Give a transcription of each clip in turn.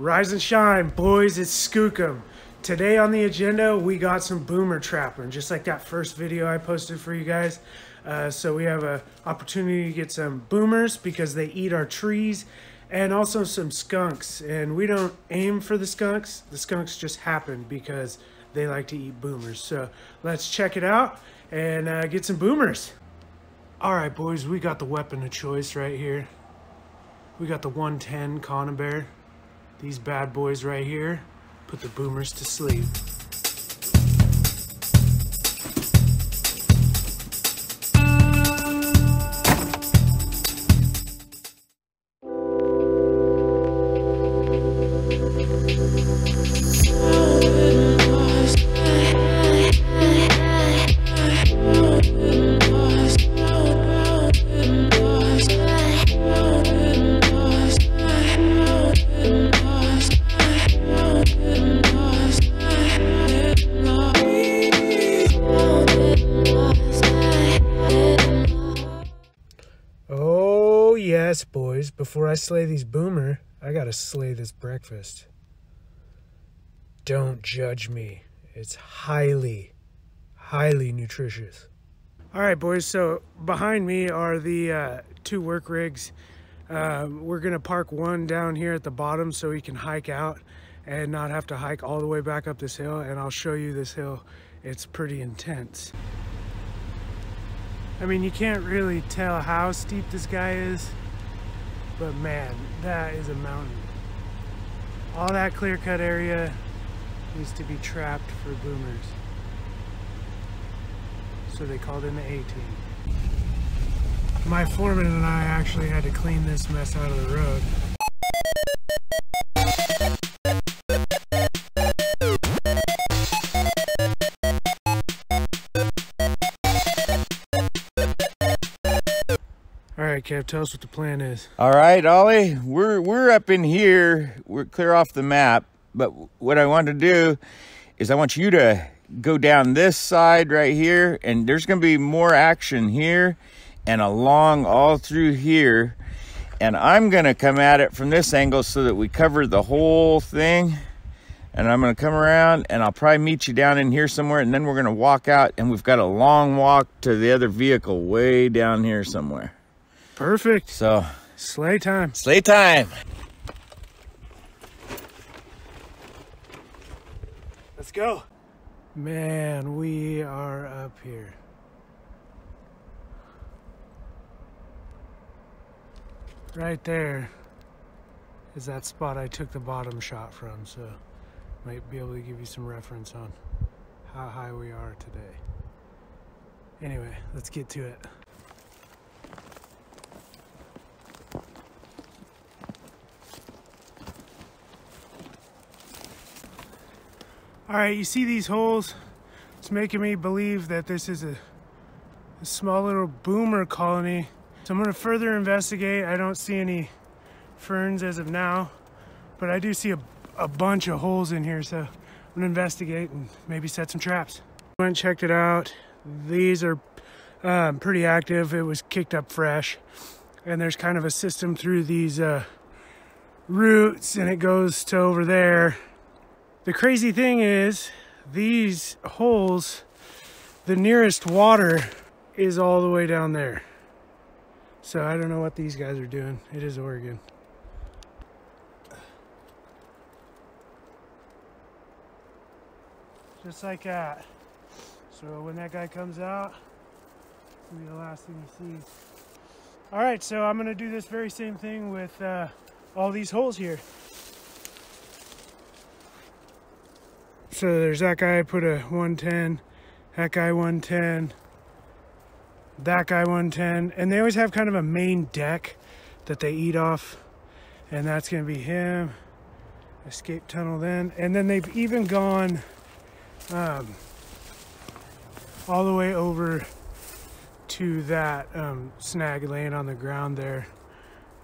Rise and shine, boys, it's Skookum. Today on the agenda, we got some boomer trapping, just like that first video I posted for you guys. Uh, so we have an opportunity to get some boomers because they eat our trees and also some skunks. And we don't aim for the skunks. The skunks just happen because they like to eat boomers. So let's check it out and uh, get some boomers. All right, boys, we got the weapon of choice right here. We got the 110 Conibear. These bad boys right here put the boomers to sleep. Before I slay these boomer, I gotta slay this breakfast. Don't judge me. It's highly, highly nutritious. All right, boys. So behind me are the uh, two work rigs. Uh, we're gonna park one down here at the bottom so we can hike out and not have to hike all the way back up this hill. And I'll show you this hill. It's pretty intense. I mean, you can't really tell how steep this guy is, but man, that is a mountain. All that clear cut area needs to be trapped for boomers. So they called in the A team. My foreman and I actually had to clean this mess out of the road. All right, Kev, tell us what the plan is. All right, Ollie, we're we're up in here. We're clear off the map, but what I want to do is I want you to go down this side right here, and there's going to be more action here and along all through here. And I'm going to come at it from this angle so that we cover the whole thing. And I'm going to come around and I'll probably meet you down in here somewhere. And then we're going to walk out and we've got a long walk to the other vehicle way down here somewhere. Perfect. So, Slay time. slay time. Let's go. Man, we are up here. Right there is that spot I took the bottom shot from, so might be able to give you some reference on how high we are today. Anyway, let's get to it. All right, you see these holes? It's making me believe that this is a, a small little boomer colony. So I'm gonna further investigate. I don't see any ferns as of now, but I do see a, a bunch of holes in here. So I'm gonna investigate and maybe set some traps. Went and checked it out. These are um, pretty active. It was kicked up fresh. And there's kind of a system through these uh, roots and it goes to over there the crazy thing is, these holes, the nearest water is all the way down there. So I don't know what these guys are doing. It is Oregon. Just like that. So when that guy comes out, gonna be the last thing he sees. All right, so I'm gonna do this very same thing with uh, all these holes here. So there's that guy put a 110, that guy 110, that guy 110, and they always have kind of a main deck that they eat off, and that's gonna be him. Escape tunnel then, and then they've even gone um, all the way over to that um, snag laying on the ground there.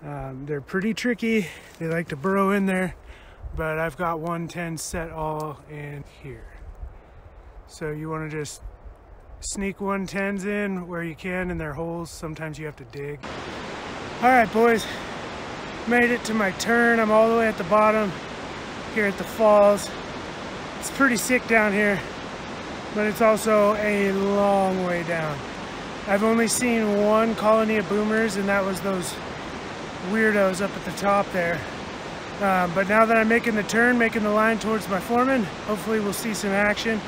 Um, they're pretty tricky. They like to burrow in there but I've got 110 set all in here. So you want to just sneak 110s in where you can in their holes. Sometimes you have to dig. All right, boys, made it to my turn. I'm all the way at the bottom. here at the falls. It's pretty sick down here, but it's also a long way down. I've only seen one colony of boomers and that was those weirdos up at the top there. Uh, but now that I'm making the turn, making the line towards my foreman, hopefully we'll see some action.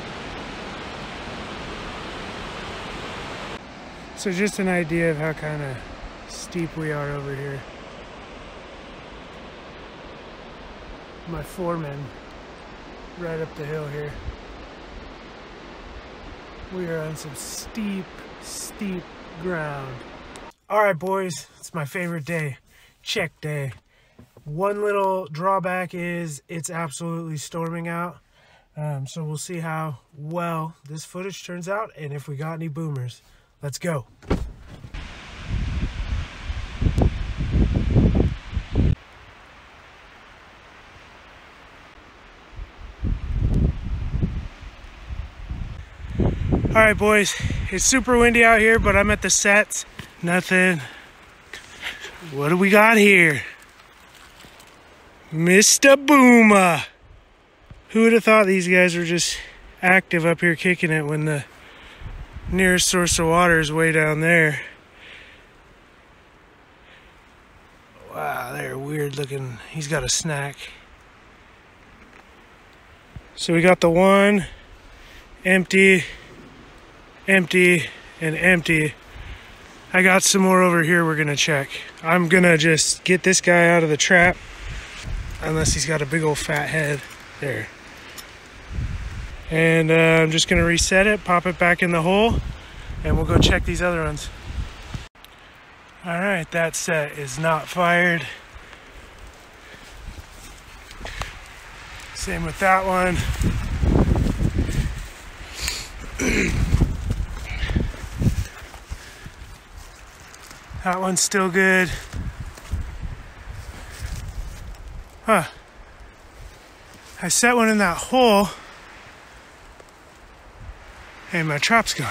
So just an idea of how kind of steep we are over here. My foreman right up the hill here. We are on some steep, steep ground. All right, boys, it's my favorite day, check day. One little drawback is it's absolutely storming out. Um, so we'll see how well this footage turns out and if we got any boomers. Let's go. All right, boys, it's super windy out here, but I'm at the sets. Nothing. What do we got here? Mr. Boomer. Who would have thought these guys were just active up here kicking it when the nearest source of water is way down there. Wow, they're weird looking. He's got a snack. So we got the one, empty, empty, and empty. I got some more over here we're gonna check. I'm gonna just get this guy out of the trap unless he's got a big old fat head there. And uh, I'm just gonna reset it, pop it back in the hole, and we'll go check these other ones. All right, that set is not fired. Same with that one. that one's still good. Huh. I set one in that hole and my trap's gone.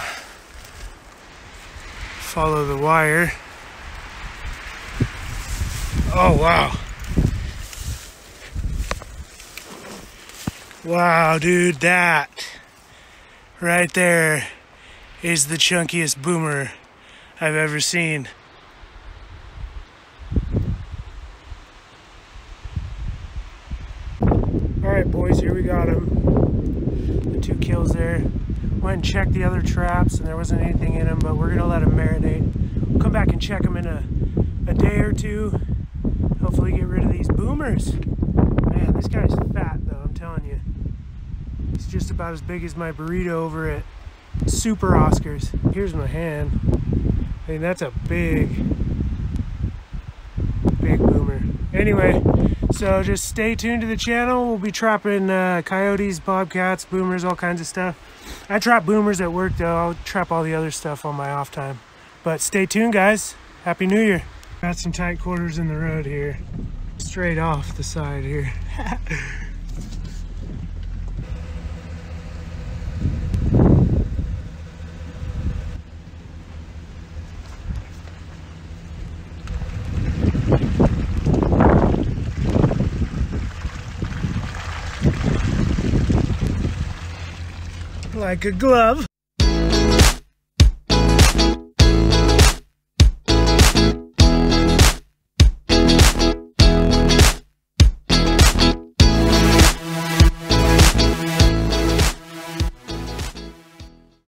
Follow the wire. Oh, wow. Wow, dude, that right there is the chunkiest boomer I've ever seen. Alright boys, here we got him. The two kills there. Went and checked the other traps and there wasn't anything in them, but we're gonna let them marinate. We'll come back and check them in a, a day or two. Hopefully get rid of these boomers. Man, this guy's fat though, I'm telling you. He's just about as big as my burrito over at Super Oscars. Here's my hand. I mean, that's a big, big boomer. Anyway, so just stay tuned to the channel. We'll be trapping uh, coyotes, bobcats, boomers, all kinds of stuff. I trap boomers at work though. I'll trap all the other stuff on my off time. But stay tuned guys. Happy New Year. Got some tight quarters in the road here. Straight off the side here. like a glove.